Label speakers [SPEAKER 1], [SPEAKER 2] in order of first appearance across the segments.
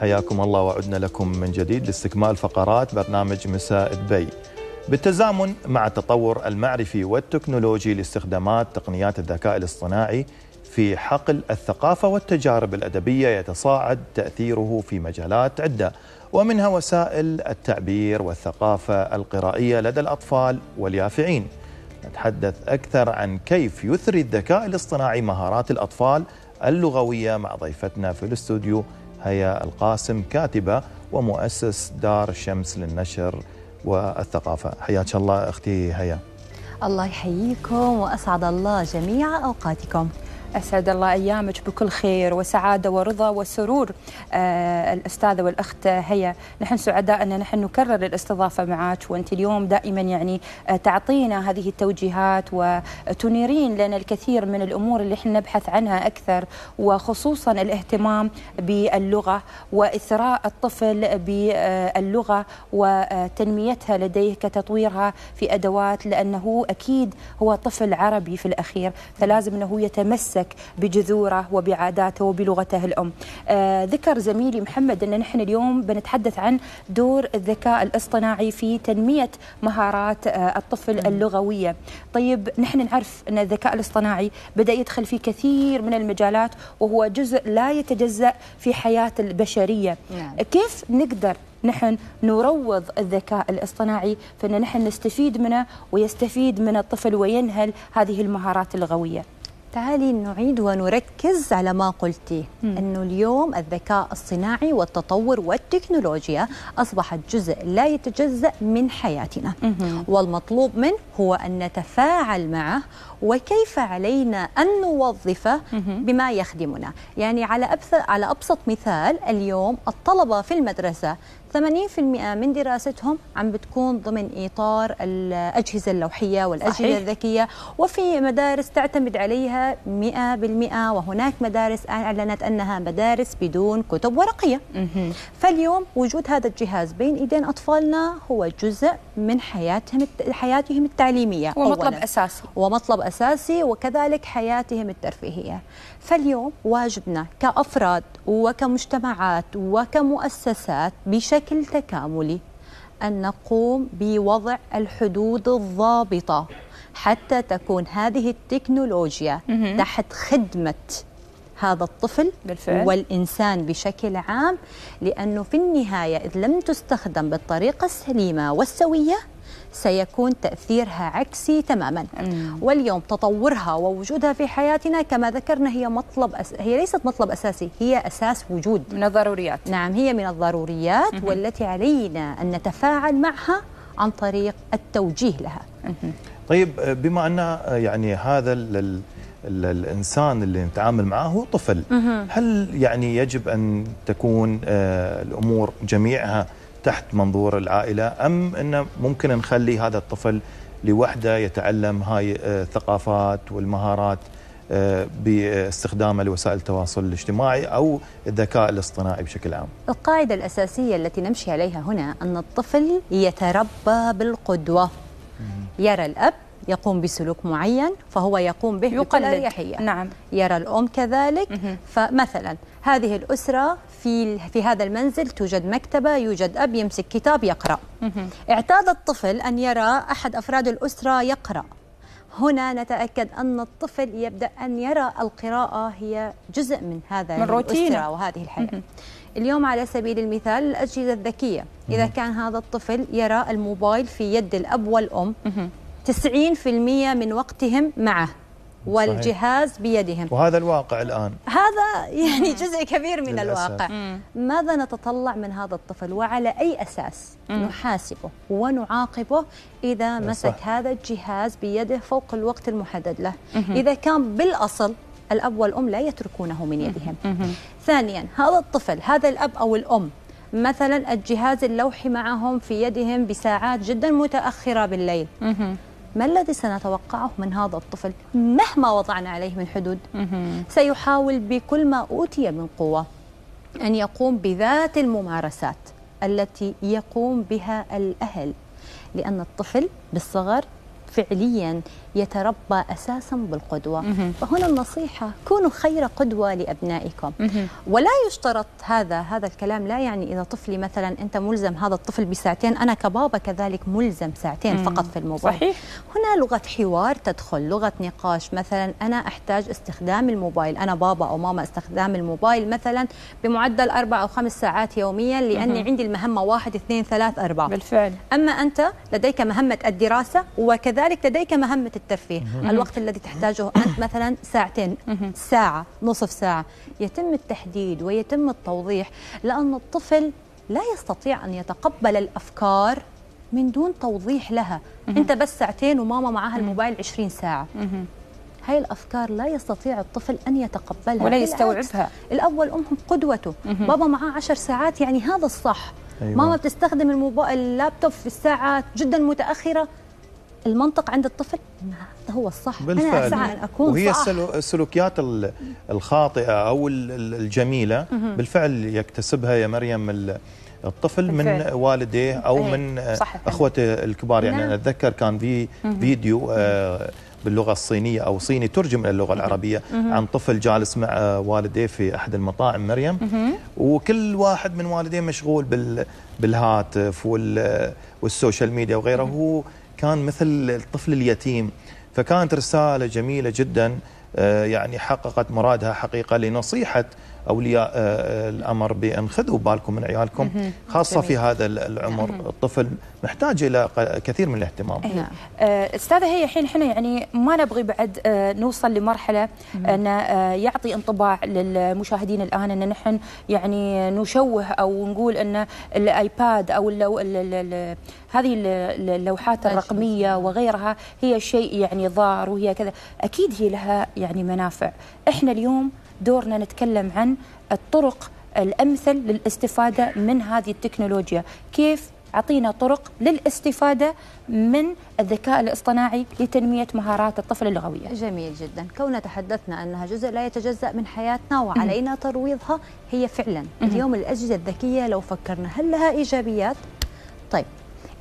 [SPEAKER 1] حياكم الله وعدنا لكم من جديد لاستكمال فقرات برنامج مساء دبي بالتزامن مع التطور المعرفي والتكنولوجي لاستخدامات تقنيات الذكاء الاصطناعي في حقل الثقافة والتجارب الأدبية يتصاعد تأثيره في مجالات عدة ومنها وسائل التعبير والثقافة القرائية لدى الأطفال واليافعين. نتحدث أكثر عن كيف يثري الذكاء الاصطناعي مهارات الأطفال اللغوية مع ضيفتنا في الاستوديو هيا القاسم كاتبة ومؤسس دار شمس للنشر والثقافة. حياك الله أختي هيا.
[SPEAKER 2] الله يحييكم وأسعد الله جميع أوقاتكم.
[SPEAKER 3] أسعد الله أيامك بكل خير وسعادة ورضا وسرور آه الأستاذة والأخت هيا. نحن سعداء أن نحن نكرر الاستضافة معك وأنت اليوم دائما يعني آه تعطينا هذه التوجيهات وتنيرين لنا الكثير من الأمور اللي إحنا نبحث عنها أكثر وخصوصا الاهتمام باللغة وإثراء الطفل باللغة وتنميتها لديه كتطويرها في أدوات لأنه أكيد هو طفل عربي في الأخير فلازم أنه يتمسك بجذوره وبعاداته وبلغته الأم. آه ذكر زميلي محمد أن نحن اليوم بنتحدث عن دور الذكاء الاصطناعي في تنمية مهارات آه الطفل اللغوية. طيب نحن نعرف أن الذكاء الاصطناعي بدأ يدخل في كثير من المجالات وهو جزء لا يتجزأ في حياة البشرية.
[SPEAKER 2] نعم.
[SPEAKER 3] كيف نقدر نحن نروض الذكاء الاصطناعي فإن نحن نستفيد منه ويستفيد من الطفل وينهل هذه المهارات اللغوية؟
[SPEAKER 2] تعالي نعيد ونركز على ما قلتي إنه اليوم الذكاء الصناعي والتطور والتكنولوجيا أصبحت جزء لا يتجزأ من حياتنا. والمطلوب منه هو أن نتفاعل معه وكيف علينا أن نوظفه بما يخدمنا. يعني على أبسط على أبسط مثال اليوم الطلبة في المدرسة 80% من دراستهم عم بتكون ضمن إطار الأجهزة اللوحية والأجهزة
[SPEAKER 3] صحيح.
[SPEAKER 2] الذكية وفي مدارس تعتمد عليها 100% وهناك مدارس أعلنت أنها مدارس بدون كتب ورقية فاليوم وجود هذا الجهاز بين إيدين أطفالنا هو جزء من حياتهم حياتهم التعليمية
[SPEAKER 3] هو مطلب
[SPEAKER 2] أولاً.
[SPEAKER 3] أساسي
[SPEAKER 2] ومطلب أساسي وكذلك حياتهم الترفيهية فاليوم واجبنا كأفراد وكمجتمعات وكمؤسسات بشكل تكاملي أن نقوم بوضع الحدود الضابطة حتى تكون هذه التكنولوجيا. تحت خدمة هذا الطفل
[SPEAKER 3] بالفعل.
[SPEAKER 2] والإنسان بشكل عام لأنه في النهاية إذ لم تستخدم بالطريقة السليمة والسوية سيكون تأثيرها عكسي تماما.
[SPEAKER 3] مم.
[SPEAKER 2] واليوم تطورها ووجودها في حياتنا كما ذكرنا هي مطلب أس... هي ليست مطلب أساسي هي أساس وجود.
[SPEAKER 3] من الضروريات.
[SPEAKER 2] نعم هي من الضروريات والتي علينا أن نتفاعل معها عن طريق التوجيه لها.
[SPEAKER 1] طيب بما أن يعني هذا ال ال ال الإنسان اللي نتعامل معه هو طفل. هل يعني يجب أن تكون آه، الأمور جميعها تحت منظور العائلة أم أنه ممكن نخلي هذا الطفل لوحده يتعلم هاي آه، الثقافات والمهارات آه، باستخدامه لوسائل التواصل الاجتماعي أو الذكاء الاصطناعي بشكل عام.
[SPEAKER 2] القاعدة الأساسية التي نمشي عليها هنا أن الطفل يتربى بالقدوة. يرى الأب يقوم بسلوك معين فهو يقوم به بكل
[SPEAKER 3] يقلد
[SPEAKER 2] أريحية
[SPEAKER 3] نعم.
[SPEAKER 2] يرى الأم كذلك.
[SPEAKER 3] مهم.
[SPEAKER 2] فمثلا هذه الأسرة في في هذا المنزل توجد مكتبة يوجد أب يمسك كتاب يقرأ.
[SPEAKER 3] مهم.
[SPEAKER 2] اعتاد الطفل أن يرى أحد أفراد الأسرة يقرأ. هنا نتأكد أن الطفل يبدأ أن يرى القراءة هي جزء من هذا
[SPEAKER 3] من.
[SPEAKER 2] الأسرة وهذه الحياة. اليوم على سبيل المثال الأجهزة الذكية. إذا كان هذا الطفل يرى الموبايل في يد الأب والأم. 90% من وقتهم معه والجهاز بيدهم.
[SPEAKER 1] وهذا الواقع الآن.
[SPEAKER 2] هذا يعني جزء كبير من
[SPEAKER 1] للأسف.
[SPEAKER 2] الواقع.
[SPEAKER 3] مم.
[SPEAKER 2] ماذا نتطلع من هذا الطفل؟ وعلى أي أساس نحاسبه ونعاقبه إذا مسك
[SPEAKER 1] صح.
[SPEAKER 2] هذا الجهاز بيده فوق الوقت المحدد له؟ إذا كان بالأصل الأب والأم لا يتركونه من يدهم. ثانيا هذا الطفل هذا الأب أو الأم مثلا الجهاز اللوحي معهم في يدهم بساعات جدا متأخرة بالليل. ما الذي سنتوقعه من هذا الطفل مهما وضعنا عليه من حدود. سيحاول بكل ما أوتي من قوة أن يقوم بذات الممارسات التي يقوم بها الأهل لأن الطفل بالصغر فعليا يتربى أساسا بالقدوة. فهنا النصيحة كونوا خير قدوة لأبنائكم. ولا يشترط هذا هذا الكلام لا يعني إذا طفلي مثلا أنت ملزم هذا الطفل بساعتين أنا كبابا كذلك ملزم ساعتين فقط في الموبايل.
[SPEAKER 3] صحيح.
[SPEAKER 2] هنا لغة حوار تدخل لغة نقاش. مثلا أنا أحتاج استخدام الموبايل. أنا بابا أو ماما استخدام الموبايل مثلا بمعدل أربع أو خمس ساعات يوميا لأني عندي المهمة واحد اثنين ثلاث أربعة.
[SPEAKER 3] بالفعل.
[SPEAKER 2] أما أنت لديك مهمة الدراسة وكذلك لديك مهمة الترفيه. الوقت الذي تحتاجه أنت مثلا ساعتين ساعة نصف ساعة. يتم التحديد ويتم التوضيح لأن الطفل لا يستطيع أن يتقبل الأفكار من دون توضيح لها. أنت بس ساعتين وماما معها الموبايل 20 ساعة. هاي الأفكار لا يستطيع الطفل أن يتقبلها.
[SPEAKER 3] ولا يستوعبها.
[SPEAKER 2] الأول أمهم قدوته. بابا معاه عشر ساعات يعني هذا الصح.
[SPEAKER 1] أيوة.
[SPEAKER 2] ماما بتستخدم الموبايل اللابتوب في الساعات جدا متأخرة. المنطق عند الطفل؟ هو الصح. أنا
[SPEAKER 1] بالفعل.
[SPEAKER 2] أسعى أن أكون
[SPEAKER 1] وهي
[SPEAKER 2] صح.
[SPEAKER 1] السلو- السلوكيات ال- الخاطئة أو ال- ال- الجميلة بالفعل يكتسبها يا مريم ال- الطفل من. والديه أو
[SPEAKER 2] إيه،
[SPEAKER 1] من. أخوته الكبار. يعني
[SPEAKER 2] نعم.
[SPEAKER 1] أنا أتذكر كان في فيديو آه، باللغة الصينية أو صيني ترجم إلى اللغة العربية عن طفل جالس مع آه، والديه في أحد المطاعم مريم. وكل واحد من والديه مشغول بال بالهاتف وال وال social media وغيره. هو كان مثل الطفل اليتيم فكانت رسالة جميلة جدا آه، يعني حققت مرادها حقيقة لنصيحة أولياء آه، الأمر بأن خذوا بالكم من عيالكم خاصة في هذا العمر. الطفل محتاج إلى كثير من الاهتمام.
[SPEAKER 2] نعم.
[SPEAKER 3] آه، أستاذة هي الحين إحنا يعني ما نبغي بعد آه، نوصل لمرحلة أن آه، يعطي انطباع للمشاهدين الآن أن نحن يعني نشوه أو نقول أن الآيباد أو اللو ال- ال- ال- هذه ال- اللوحات الرقمية وغيرها هي شيء يعني ضار وهي كذا. أكيد هي لها يعني منافع. إحنا اليوم دورنا نتكلم عن الطرق الأمثل للاستفادة من هذه التكنولوجيا كيف أعطينا طرق للاستفادة من الذكاء الاصطناعي لتنمية مهارات الطفل اللغوية.
[SPEAKER 2] جميل جدا كون تحدثنا أنها جزء لا يتجزأ من حياتنا وعلينا ترويضها هي فعلا اليوم الأجهزة الذكية لو فكرنا هل لها إيجابيات؟ طيب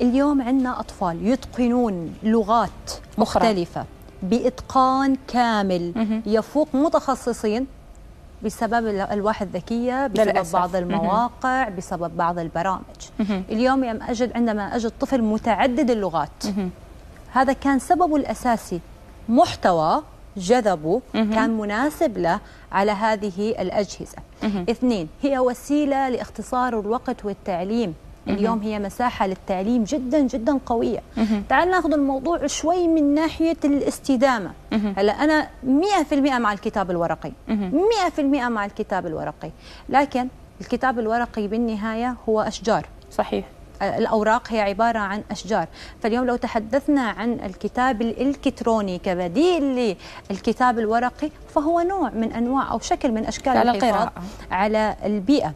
[SPEAKER 2] اليوم عندنا أطفال يتقنون لغات
[SPEAKER 3] أخرى.
[SPEAKER 2] مختلفة بإتقان كامل. يفوق متخصصين بسبب ال- الألواح الذكية بسبب. بعض. المواقع بسبب بعض البرامج. اليوم يوم أجد عندما أجد طفل متعدد اللغات. هذا كان سببه الأساسي محتوى جذبه. كان مناسب له على هذه
[SPEAKER 3] الأجهزة.
[SPEAKER 2] اثنين هي وسيلة لاختصار الوقت والتعليم. اليوم هي مساحة للتعليم جدا جدا.
[SPEAKER 3] مهم.
[SPEAKER 2] تعال ناخذ الموضوع شوي من ناحية الاستدامة.
[SPEAKER 3] مهم.
[SPEAKER 2] هلا أنا 100% مع الكتاب الورقي.
[SPEAKER 3] مهم.
[SPEAKER 2] 100% مع الكتاب الورقي، لكن الكتاب الورقي بالنهاية هو أشجار.
[SPEAKER 3] صحيح.
[SPEAKER 2] الأوراق هي عبارة عن أشجار فاليوم لو تحدثنا عن الكتاب الإلكتروني كبديل للكتاب الورقي فهو نوع من أنواع أو شكل من أشكال
[SPEAKER 3] على
[SPEAKER 2] الحفاظ. على البيئة.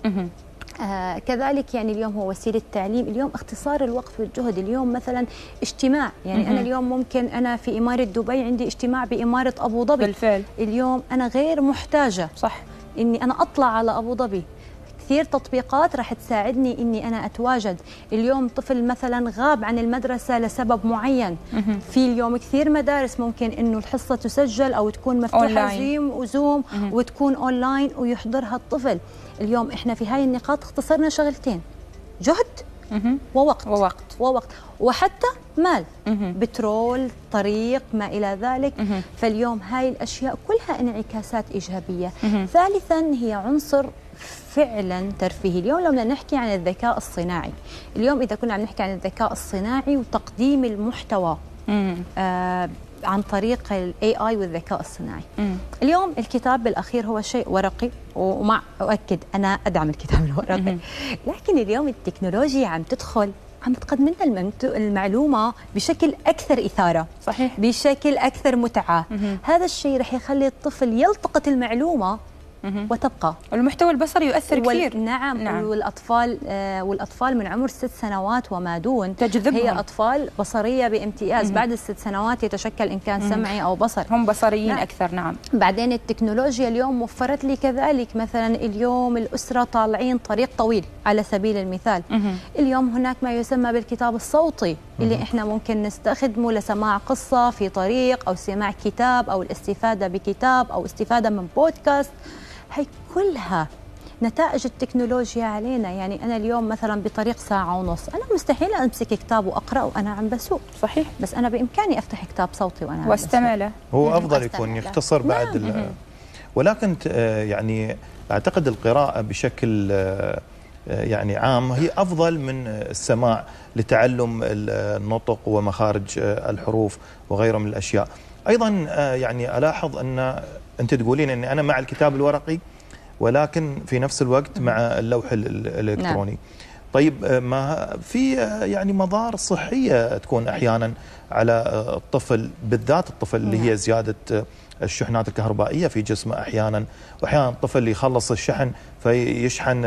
[SPEAKER 2] آه كذلك يعني اليوم هو وسيلة تعليم اليوم اختصار الوقت والجهد اليوم مثلا اجتماع يعني
[SPEAKER 3] مهم.
[SPEAKER 2] أنا اليوم ممكن أنا في إمارة دبي عندي اجتماع بإمارة أبو ظبي
[SPEAKER 3] بالفعل.
[SPEAKER 2] اليوم أنا غير محتاجة
[SPEAKER 3] صح.
[SPEAKER 2] إني أنا أطلع على أبو ظبي كثير تطبيقات راح تساعدني إني أنا أتواجد اليوم طفل مثلا غاب عن المدرسة لسبب معين
[SPEAKER 3] مهم.
[SPEAKER 2] في اليوم كثير مدارس ممكن إنه الحصة تسجل أو تكون مفتوحة.
[SPEAKER 3] Zoom
[SPEAKER 2] و Zoom
[SPEAKER 3] مهم.
[SPEAKER 2] وتكون اونلاين ويحضرها الطفل اليوم إحنا في هاي النقاط اختصرنا شغلتين جهد
[SPEAKER 3] مهم.
[SPEAKER 2] ووقت
[SPEAKER 3] ووقت.
[SPEAKER 2] ووقت وحتى مال. بترول طريق ما إلى ذلك. فاليوم هاي الأشياء كلها انعكاسات إيجابية
[SPEAKER 3] مهم.
[SPEAKER 2] ثالثا هي عنصر فعلا ترفيهي اليوم لما نحكي عن الذكاء الصناعي اليوم إذا كنا عم نحكي عن الذكاء الصناعي وتقديم المحتوى
[SPEAKER 3] مم.
[SPEAKER 2] آه عن طريق الاي اي والذكاء الصناعي
[SPEAKER 3] مم.
[SPEAKER 2] اليوم الكتاب بالأخير هو شيء ورقي ومع أؤكد أنا أدعم الكتاب الورقي
[SPEAKER 3] مهم.
[SPEAKER 2] لكن اليوم التكنولوجيا عم تدخل عم تقدم لنا المعلومة بشكل أكثر إثارة
[SPEAKER 3] صحيح.
[SPEAKER 2] بشكل أكثر متعة
[SPEAKER 3] مهم.
[SPEAKER 2] هذا الشيء رح يخلي الطفل يلتقط المعلومة وتبقى.
[SPEAKER 3] المحتوى البصري يؤثر
[SPEAKER 2] وال...
[SPEAKER 3] كثير.
[SPEAKER 2] نعم, نعم. والأطفال آه والأطفال من عمر ست سنوات وما دون
[SPEAKER 3] تجذبهم.
[SPEAKER 2] هي أطفال بصرية بامتياز. مم. بعد الست سنوات يتشكل ان كان سمعي أو بصري.
[SPEAKER 3] هم بصريين نعم. أكثر نعم.
[SPEAKER 2] بعدين التكنولوجيا اليوم وفرت لي كذلك. مثلا اليوم الأسرة طالعين طريق طويل على سبيل المثال. مم. اليوم هناك ما يسمى بالكتاب الصوتي اللي مم. إحنا ممكن نستخدمه لسماع قصة في طريق أو سماع كتاب أو الاستفادة بكتاب أو استفادة من بودكاست. هي كلها نتائج التكنولوجيا علينا. يعني أنا اليوم مثلا بطريق ساعة ونص أنا مستحيل أمسك كتاب وأقرأ وأنا عم بسوق.
[SPEAKER 3] صحيح.
[SPEAKER 2] بس أنا بإمكاني أفتح كتاب صوتي وأنا
[SPEAKER 3] واستمع له.
[SPEAKER 1] هو أفضل يكون يختصر بعد نعم. ولكن يعني أعتقد القراءة بشكل يعني عام هي أفضل من السماع لتعلم النطق ومخارج الحروف وغيره من الأشياء. أيضا يعني ألاحظ أن أنت تقولين إني أنا مع الكتاب الورقي ولكن في نفس الوقت مع اللوح الالكتروني نعم. طيب ما في يعني مضار صحية تكون أحيانا على الطفل بالذات الطفل اللي هي نعم. زيادة الشحنات الكهربائية في جسمه أحيانا وأحيانا الطفل يخلص الشحن فيشحن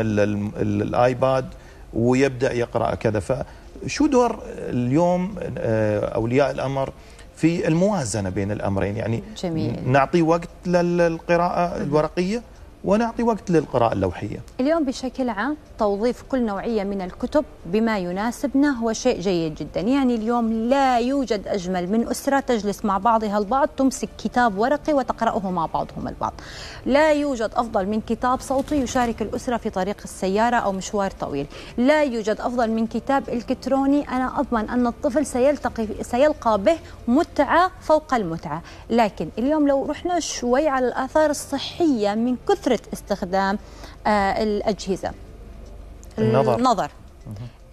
[SPEAKER 1] الآيباد ويبدأ يقرأ كذا فشو دور اليوم أولياء الأمر في الموازنة بين الأمرين يعني
[SPEAKER 2] جميل.
[SPEAKER 1] نعطي وقت للقراءة الورقية ونعطي وقت للقراءة اللوحية.
[SPEAKER 2] اليوم بشكل عام توظيف كل نوعية من الكتب بما يناسبنا هو شيء جيد جدا. يعني اليوم لا يوجد أجمل من أسرة تجلس مع بعضها البعض تمسك كتاب ورقي وتقرأه مع بعضهم البعض. لا يوجد أفضل من كتاب صوتي يشارك الأسرة في طريق السيارة أو مشوار طويل. لا يوجد أفضل من كتاب إلكتروني. أنا أضمن أن الطفل سيلتقي سيلقى به متعة فوق المتعة. لكن اليوم لو رحنا شوي على الآثار الصحية من كثرة استخدام آه الأجهزة.
[SPEAKER 1] النظر,
[SPEAKER 2] النظر.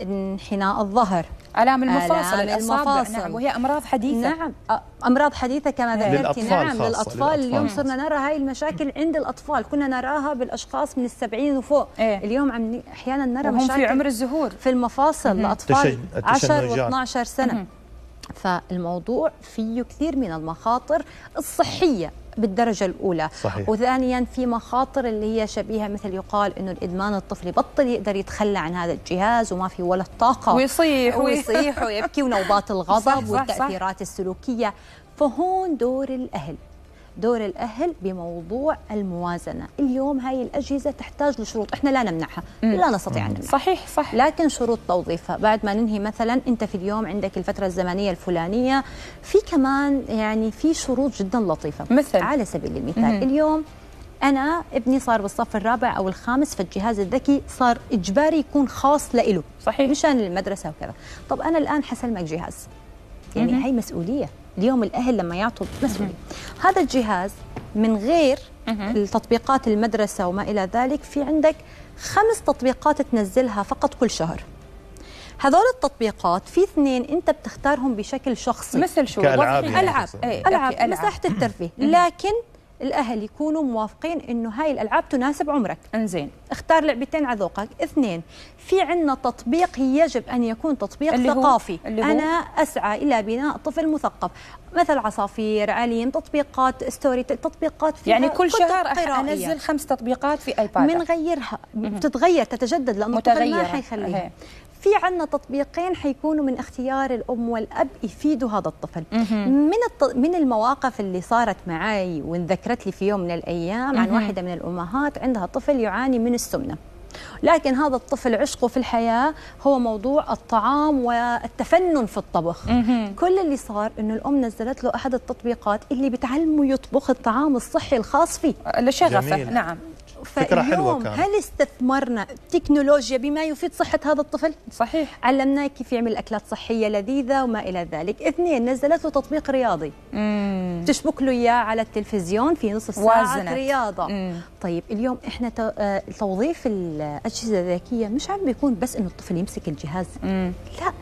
[SPEAKER 2] انحناء الظهر.
[SPEAKER 3] آلام المفاصل المفاصل نعم وهي أمراض حديثة.
[SPEAKER 2] نعم أمراض حديثة كما ذكرت.
[SPEAKER 1] نعم
[SPEAKER 2] للأطفال, للأطفال. اليوم صرنا نرى هاي المشاكل عند الأطفال. كنا نراها بالأشخاص من السبعين وفوق.
[SPEAKER 3] إيه؟
[SPEAKER 2] اليوم عم أحيانا نرى
[SPEAKER 3] مشاكل
[SPEAKER 2] في
[SPEAKER 3] عمر الزهور.
[SPEAKER 2] في المفاصل. لأطفال 10 و12 سنة. فالموضوع فيه كثير من المخاطر الصحية. بالدرجة الأولى.
[SPEAKER 1] صحيح.
[SPEAKER 2] وثانيا في مخاطر اللي هي شبيهة مثل يقال أنه الإدمان الطفل يبطل يقدر يتخلى عن هذا الجهاز وما في ولا الطاقة
[SPEAKER 3] ويصيح
[SPEAKER 2] ويصيح ويبكي ونوبات الغضب والتأثيرات السلوكية. فهون دور الأهل. دور الأهل بموضوع الموازنة. اليوم هاي الأجهزة تحتاج لشروط إحنا لا نمنعها مم. لا نستطيع أن نمنعها.
[SPEAKER 3] صحيح صح
[SPEAKER 2] لكن شروط توظيفها. بعد ما ننهي مثلا أنت في اليوم عندك الفترة الزمنية الفلانية في كمان يعني في شروط جدا لطيفة.
[SPEAKER 3] مثل؟
[SPEAKER 2] على سبيل المثال مم. اليوم أنا ابني صار بالصف الرابع أو الخامس فالجهاز الذكي صار إجباري يكون خاص لإله
[SPEAKER 3] صحيح.
[SPEAKER 2] مشان المدرسة وكذا. طب أنا الآن حسلمك جهاز. يعني هي مسؤولية. اليوم الأهل لما يعطوا مسؤولية. هذا الجهاز من غير التطبيقات المدرسة وما إلى ذلك في عندك خمس تطبيقات تنزلها فقط كل شهر. هذول التطبيقات في اثنين أنت بتختارهم بشكل شخصي.
[SPEAKER 3] مثل شو؟
[SPEAKER 2] يعني. ألعاب. ألعاب, ألعاب. مساحة الترفيه. لكن الأهل يكونوا موافقين إنه هاي الألعاب تناسب عمرك.
[SPEAKER 3] إنزين.
[SPEAKER 2] اختار لعبتين على ذوقك. اثنين في عندنا تطبيق يجب أن يكون تطبيق
[SPEAKER 3] اللي
[SPEAKER 2] ثقافي.
[SPEAKER 3] هو؟ اللي هو؟
[SPEAKER 2] أنا أسعى إلى بناء طفل مثقف. مثل عصافير عليم تطبيقات story تطبيقات
[SPEAKER 3] فيها يعني كل شهر أنزل خمس تطبيقات في iPad
[SPEAKER 2] بنغيرها بتتغير تتجدد لأنه الطفل ما حيخليها في عندنا تطبيقين حيكونوا من اختيار الأم والأب يفيدوا هذا الطفل. من الط... من المواقف اللي صارت معي وانذكرت لي في يوم من الأيام عن واحدة من الأمهات عندها طفل يعاني من السمنة. لكن هذا الطفل عشقه في الحياة هو موضوع الطعام والتفنن في الطبخ. كل اللي صار أنه الأم نزلت له أحد التطبيقات اللي بتعلمه يطبخ الطعام الصحي الخاص فيه.
[SPEAKER 3] لشغفه. نعم.
[SPEAKER 1] فكرة حلوة كان.
[SPEAKER 2] هل استثمرنا التكنولوجيا بما يفيد صحة هذا الطفل؟
[SPEAKER 3] صحيح
[SPEAKER 2] علمناه كيف يعمل أكلات صحية لذيذة وما إلى ذلك اثنين نزلت له تطبيق رياضي
[SPEAKER 3] مم.
[SPEAKER 2] تشبك له إياه على التلفزيون في نصف ساعة
[SPEAKER 3] وازنت.
[SPEAKER 2] رياضة
[SPEAKER 3] مم.
[SPEAKER 2] طيب اليوم إحنا توظيف الأجهزة الذكية مش عم بيكون بس إنه الطفل يمسك الجهاز
[SPEAKER 3] مم.
[SPEAKER 2] لا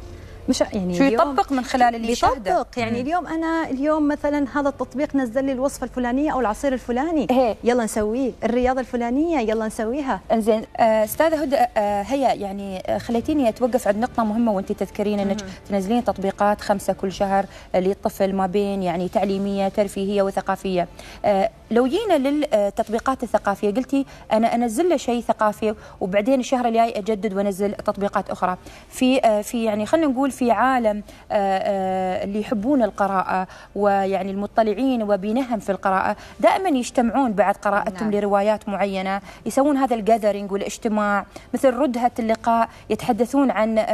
[SPEAKER 2] مش يعني
[SPEAKER 3] شو يطبق من خلال اللي
[SPEAKER 2] يطبق؟ يعني مم. اليوم أنا اليوم مثلا هذا التطبيق نزل لي الوصفة الفلانية أو العصير الفلاني.
[SPEAKER 3] هي.
[SPEAKER 2] يلا نسويه. الرياضة الفلانية يلا نسويها.
[SPEAKER 3] إنزين أستاذة هدى آه هيا يعني خليتيني أتوقف عند نقطة مهمة وأنت تذكرين إنك تنزلين تطبيقات خمسة كل شهر للطفل ما بين يعني تعليمية ترفيهية وثقافية. آه لو جينا للتطبيقات الثقافية قلتي أنا أنزل له شيء ثقافي وبعدين الشهر الجاي أجدد وأنزل تطبيقات أخرى في آه، في يعني خلينا نقول في عالم آه، آه، اللي يحبون القراءة ويعني المطلعين وبينهم في القراءة دائما يجتمعون بعد قراءتهم نعم. لروايات معينة يسوون هذا ال gathering والاجتماع مثل ردهه اللقاء يتحدثون عن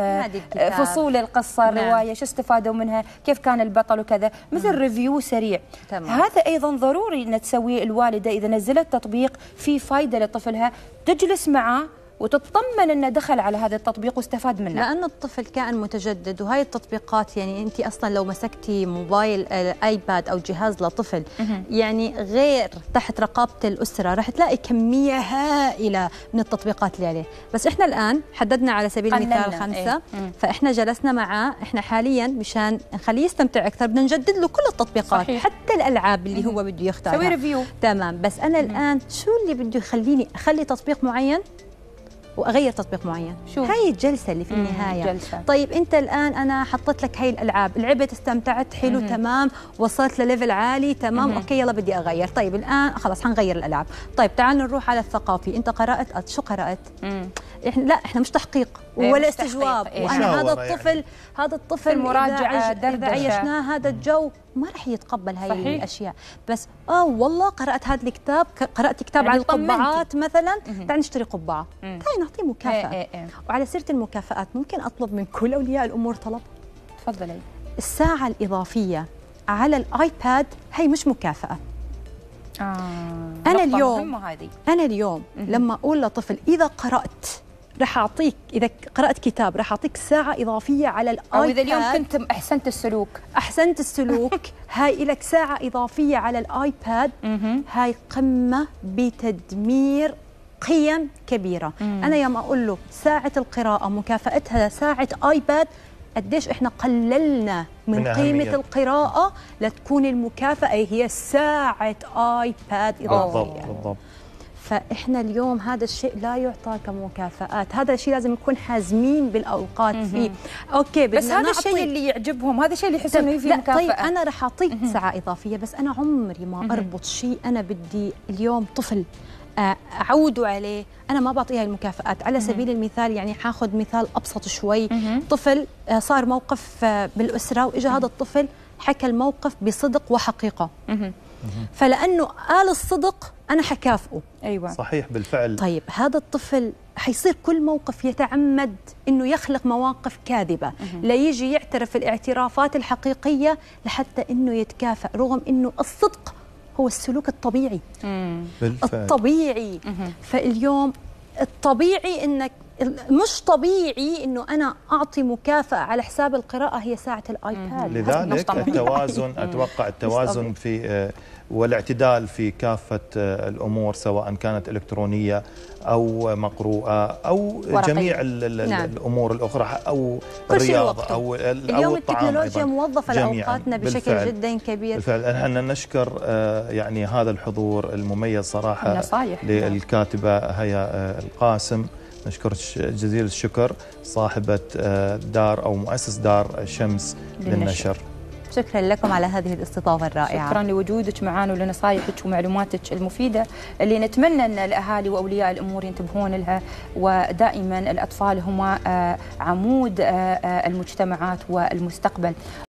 [SPEAKER 3] فصول القصة نعم. الرواية شو استفادوا منها كيف كان البطل وكذا مثل review سريع تمام. هذا أيضا ضروري ان تسويه الوالدة إذا نزلت تطبيق فيه فائده لطفلها. تجلس معه وتطمن انه دخل على هذا التطبيق واستفاد منه.
[SPEAKER 2] لأنه الطفل كائن متجدد وهاي التطبيقات يعني انت أصلا لو مسكتي موبايل آه، iPad أو جهاز لطفل يعني غير تحت رقابة الأسرة راح تلاقي كمية هائلة من التطبيقات اللي عليه. بس إحنا الآن حددنا على سبيل المثال خمسة إيه؟ فإحنا جلسنا معاه إحنا حاليا مشان نخليه يستمتع أكثر بدنا نجدد له كل التطبيقات صحيح. حتى الألعاب اللي هو بده يختارها.
[SPEAKER 3] سوي review
[SPEAKER 2] تمام. بس أنا الآن شو اللي بده يخليني أخلي تطبيق معين؟ وأغير تطبيق معين. شو؟ هاي الجلسة اللي في النهاية. جلسة. طيب أنت الآن أنا حطيت لك هاي الألعاب. لعبت استمتعت حلو مم. تمام. وصلت لل level عالي تمام. مم. okay يلا بدي أغير. طيب الآن خلاص حنغير الألعاب. طيب تعال نروح على الثقافي. أنت قرأت؟ شو قرأت؟ مم. إحنا لا إحنا مش تحقيق إيه، ولا استجواب. إيه. وأنا هذا يعني. الطفل يعني. هذا الطفل
[SPEAKER 3] مراجعه
[SPEAKER 2] إذا عيشناه هذا الجو ما راح يتقبل هاي صحيح. الأشياء. بس آه والله قرأت هذا الكتاب قرأت كتاب يعني عن القبعات مثلا. تعال نشتري قبعة. تعال نعطيه مكافأة. إيه إيه. إيه. وعلى سيرة المكافآت ممكن أطلب من كل أولياء الأمور طلب؟
[SPEAKER 3] تفضلي.
[SPEAKER 2] الساعة الإضافية على ال iPad هي مش مكافأة.
[SPEAKER 3] آه.
[SPEAKER 2] أنا اليوم أنا اليوم لما أقول لطفل إذا قرأت راح أعطيك إذا قرأت كتاب راح أعطيك ساعة إضافية على ال iPad
[SPEAKER 3] أو إذا اليوم كنت أحسنت السلوك.
[SPEAKER 2] أحسنت السلوك. هاي لك ساعة إضافية على ال iPad. هاي قمة بتدمير قيم كبيرة. أنا يوم أقول له ساعة القراءة مكافأتها ساعة iPad قديش إحنا قللنا من, من قيمة القراءة لتكون المكافأة هي ساعة آيباد إضافية بالضبط بالضبط. فإحنا اليوم هذا الشيء لا يعطى كمكافآت. هذا الشيء لازم نكون حازمين بالأوقات فيه.
[SPEAKER 3] أوكي بس هذا الشيء اللي يعجبهم هذا الشيء اللي يحسوا إنه فيه مكافاه
[SPEAKER 2] طيب أنا راح أعطيك ساعه إضافية بس أنا عمري ما أربط شيء. أنا بدي اليوم طفل آه، اعوده عليه. أنا ما بعطيها المكافآت. على سبيل المثال يعني حاخذ مثال أبسط شوي. طفل آه، صار موقف آه، بالأسرة واجى هذا الطفل حكى الموقف بصدق وحقيقة. فلأنه قال الصدق أنا حكافئه.
[SPEAKER 1] أيوه. صحيح بالفعل.
[SPEAKER 2] طيب هذا الطفل حيصير كل موقف يتعمد إنه يخلق مواقف كاذبة. ليجي يعترف الاعترافات الحقيقية لحتى إنه يتكافئ رغم إنه الصدق هو السلوك الطبيعي. بالفعل. الطبيعي. فاليوم الطبيعي إنك مش طبيعي إنه أنا أعطي مكافأة على حساب القراءة هي ساعة الآيباد.
[SPEAKER 1] لذلك التوازن أتوقع التوازن في آه، والاعتدال في كافة آه، الأمور سواء كانت إلكترونية أو مقروءة أو ورقية. جميع نعم. الأمور الأخرى أو الرياضة أو
[SPEAKER 2] اليوم أو التكنولوجيا موظفة لأوقاتنا بشكل بالفعل. جدا كبير
[SPEAKER 1] بالفعل إحنا نشكر آه، يعني هذا الحضور المميز صراحة نصايح. للكاتبة هيا القاسم نشكر جزيل الشكر صاحبة آه، دار أو مؤسس دار شمس للنشر
[SPEAKER 2] شكرا لكم على هذه الاستضافة الرائعة.
[SPEAKER 3] شكرا لوجودك معنا ولنصايحك ومعلوماتك المفيدة اللي نتمنى أن الأهالي وأولياء الأمور ينتبهون لها ودائما الأطفال هم آه، عمود آه، المجتمعات والمستقبل.